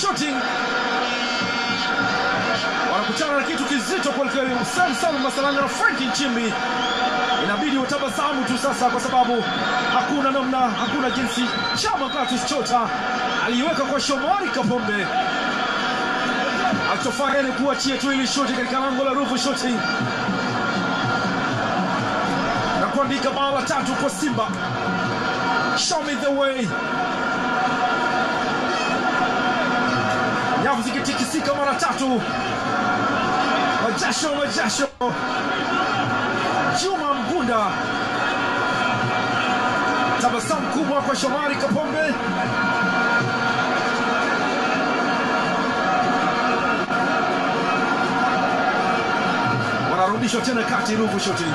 shoti wanakutana na kitu kizito kwelikweli msamsam masalanga na franki nchimbi. Inabidi utabasamu tu sasa kwa sababu hakuna namna hakuna jinsi. Chama katus chota aliiweka kwa shomari kapombe. Alichofanya ni kuachia tu ili shoti katika lango la rufu shoti na kuandika bao la tatu kwa simba. Show me the way. Nyavu zikitikisika mara tatu, majasho majasho. Juma Mgunda, tabasamu kubwa kwa Shomari Kapombe. Wanarudishwa tena kati Ruvu Shooting.